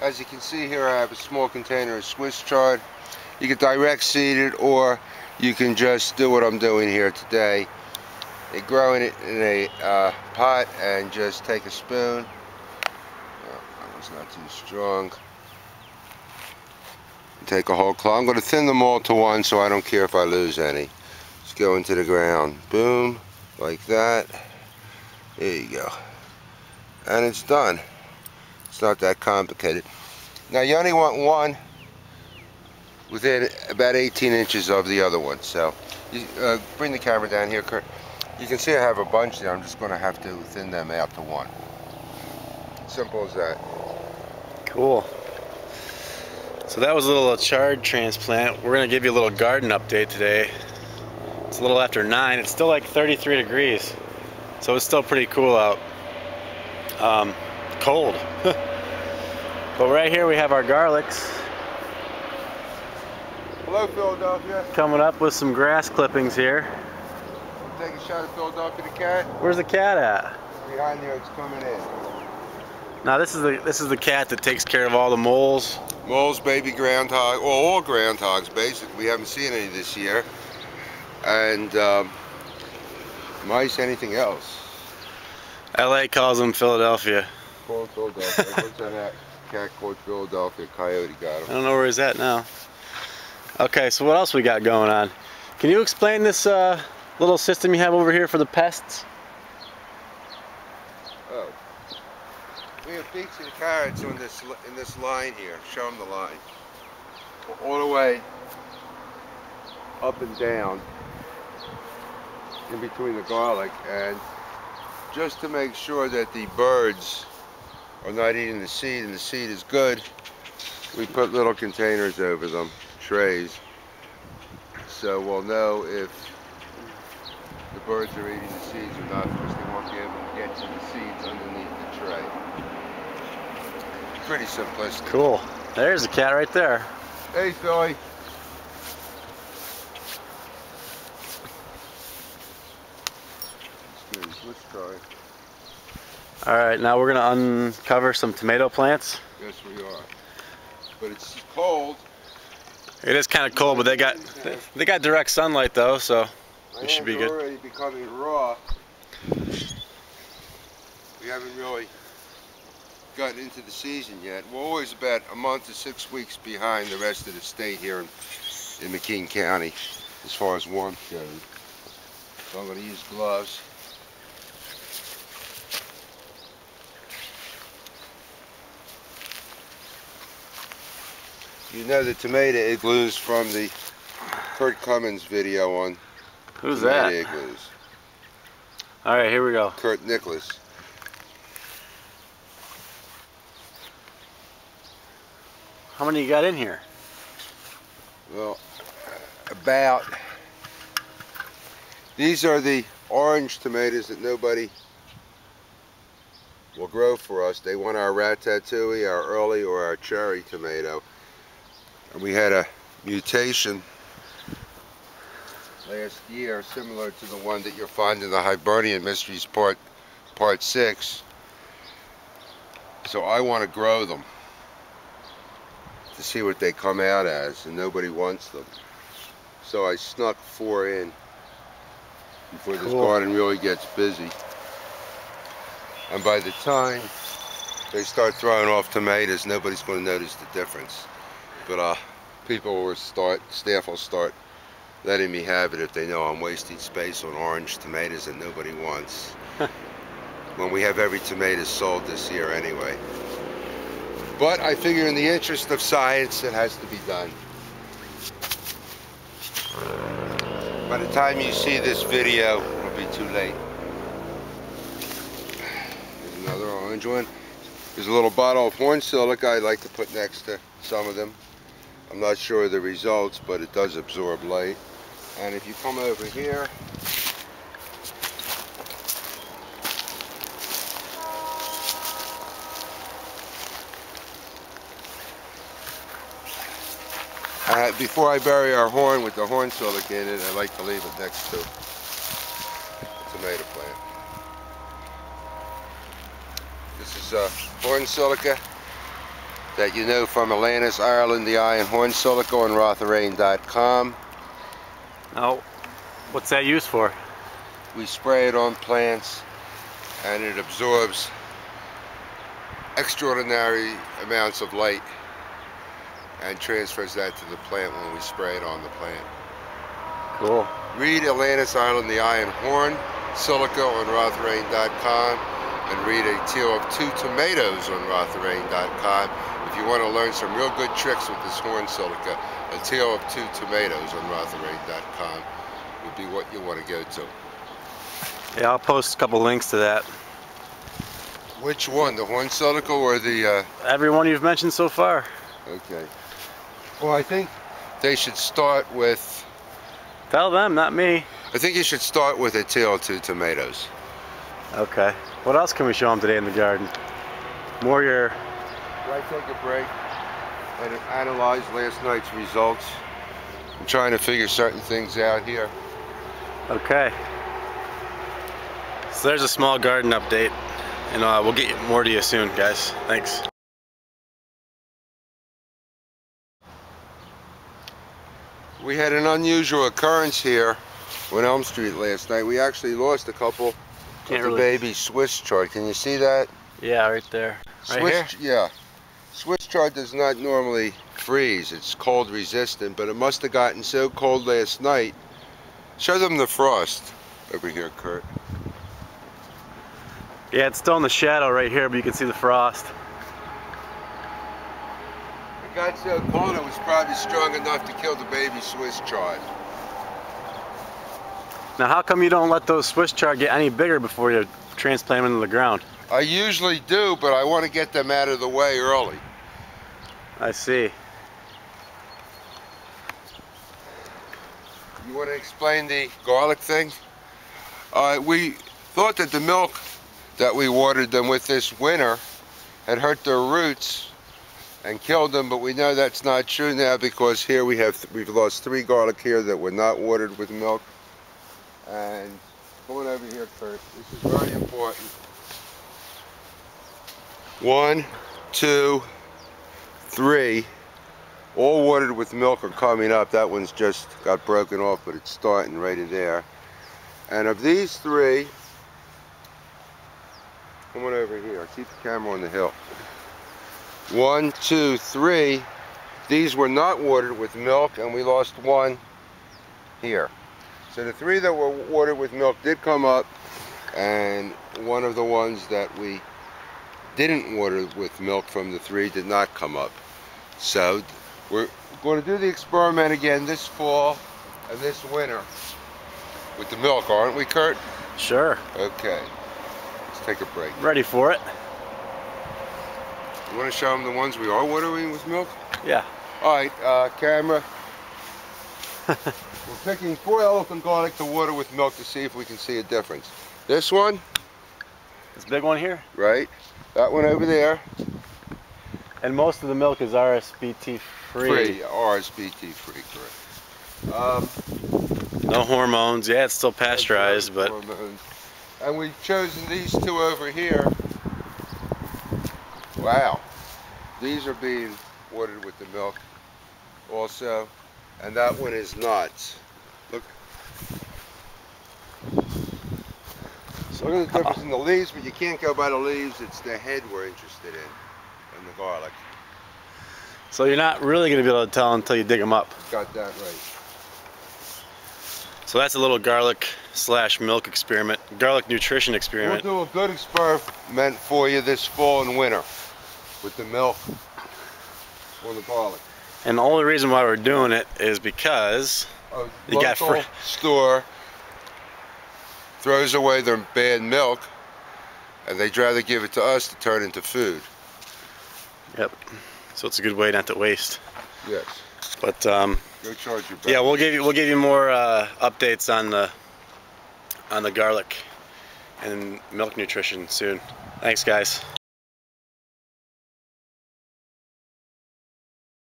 As you can see here, I have a small container of Swiss chard. You can direct seed it or you can just do what I'm doing here today. They grow in it in a uh, pot and just take a spoon. Oh, that was not too strong. Take a whole claw. I'm going to thin them all to one so I don't care if I lose any. Just go into the ground. Boom. Like that. There you go. And it's done. It's not that complicated. Now you only want one within about 18 inches of the other one. So you, uh, bring the camera down here, Kurt. You can see I have a bunch there. I'm just going to have to thin them out to one. Simple as that. Cool. So that was a little chard transplant. We're going to give you a little garden update today. It's a little after 9. It's still like 33 degrees. So it's still pretty cool out. Um, cold. but right here we have our garlics. Hello, Philadelphia. Coming up with some grass clippings here. Take a shot of Philadelphia the cat. Where's the cat at? Behind there, it's coming in. Now this is the this is the cat that takes care of all the moles. Moles, baby groundhog, well all groundhogs basically. We haven't seen any this year. And um, mice, anything else. LA calls them Philadelphia. Philadelphia. What's that cat called Philadelphia? Coyote got him. I don't know where he's at now. Okay, so what else we got going on? Can you explain this uh, little system you have over here for the pests? Oh. We have beaks and carrots on this in this line here. Show them the line. All the way up and down in between the garlic and just to make sure that the birds are not eating the seed and the seed is good we put little containers over them trays so we'll know if the birds are eating the seeds or not because they won't be able to get to the seeds underneath the tray pretty simplistic Cool. There's a cat right there. hey Philly Let's try. All right, now we're gonna uncover some tomato plants. Yes, we are. But it's cold. It is kind of cold, but they got they got direct sunlight though, so My It should be hands are good. already becoming raw. We haven't really gotten into the season yet. We're always about a month to six weeks behind the rest of the state here in, in McKean County as far as warmth goes. So I'm going to use gloves. You know the tomato igloos from the Kurt Cummins video on who's that? igloos. All right, here we go. Kurt Nicholas. How many you got in here? Well, about these are the orange tomatoes that nobody will grow for us. They want our ratatouille, our early, or our cherry tomato. And we had a mutation last year similar to the one that you'll find in the Hibernian Mysteries Part Part 6. So I want to grow them to see what they come out as and nobody wants them. So I snuck four in before this garden really gets busy. And by the time they start throwing off tomatoes, nobody's going to notice the difference. But uh, people will start, staff will start letting me have it if they know I'm wasting space on orange tomatoes that nobody wants. when we have every tomato sold this year anyway. But I figure in the interest of science, it has to be done. By the time you see this video, it'll be too late. There's another orange one. There's a little bottle of horn silica I like to put next to some of them. I'm not sure of the results, but it does absorb light. And if you come over here, Uh, before I bury our horn with the horn silica in it, I'd like to leave it next to the tomato plant. This is uh, horn silica that you know from Atlantis, Ireland, the Iron Horn Silica on Rotheraine.com. Now, what's that used for? We spray it on plants and it absorbs extraordinary amounts of light and transfers that to the plant when we spray it on the plant. Cool. Read Atlantis Island, the Iron Horn Silica on Rotheraine.com and read A Tale of Two Tomatoes on Rotheraine.com if you want to learn some real good tricks with this horn silica. A Tale of Two Tomatoes on Rotheraine.com would be what you want to go to. Yeah, I'll post a couple links to that. Which one, the horn silica or the... Uh... Everyone you've mentioned so far. Okay. Well, I think they should start with... Tell them, not me. I think you should start with a Tale of Two Tomatoes. Okay. What else can we show them today in the garden? More your... Right, take a break and analyze last night's results. I'm trying to figure certain things out here. Okay. So there's a small garden update, and uh, we'll get more to you soon, guys. Thanks. We had an unusual occurrence here on Elm Street last night. We actually lost a couple Can't of the really- baby Swiss chard. Can you see that? Yeah, right there. Right Swiss, here? Yeah. Swiss chard does not normally freeze. It's cold resistant, but it must have gotten so cold last night. Show them the frost over here, Kurt. Yeah, it's still in the shadow right here, but you can see the frost. It got so cold it was probably strong enough to kill the baby Swiss chard. Now, how come you don't let those Swiss chard get any bigger before you transplant them into the ground? I usually do, but I want to get them out of the way early. I see. You want to explain the garlic thing? Uh, we thought that the milk that we watered them with this winter had hurt their roots and killed them, but we know that's not true now because here we have we've lost three garlic here that were not watered with milk. And come on over here, Kurt. This is very important. One, two, three all watered with milk are coming up. That one's just got broken off, but it's starting right in there. And of these three, come on over here. Keep the camera on the hill. One, two, three. These were not watered with milk, and we lost one here. So the three that were watered with milk did come up, and one of the ones that we didn't water with milk from the three did not come up. So we're going to do the experiment again this fall and this winter with the milk, aren't we, Kurt? Sure. Okay. Let's take a break. Ready for it? You want to show them the ones we are watering with milk? Yeah. All right, uh, camera. We're picking four elephant garlic to water with milk to see if we can see a difference. This one, This big one here. right? That one over there, And most of the milk is RSBT free. free, RSBT free, correct. Um, No hormones. Yeah, it's still pasteurized, but hormones. And we've chosen these two over here. Wow. These are being watered with the milk also. And that one is not. Look. So look at the difference in the leaves, but you can't go by the leaves. It's the head we're interested in, and the garlic. so you're not really going to be able to tell until you dig them up. Got that right. So that's a little garlic slash milk experiment, garlic nutrition We'll experiment. do a good experiment for you this fall and winter with the milk or the garlic. And the only reason why we're doing it is because A You got local fr- store throws away their bad milk and they'd rather give it to us to turn into food. yep. So it's a good way not to waste. Yes. But um, Go charge your yeah, we'll give you we'll give you more uh, updates on the on the garlic and milk nutrition soon. Thanks, guys.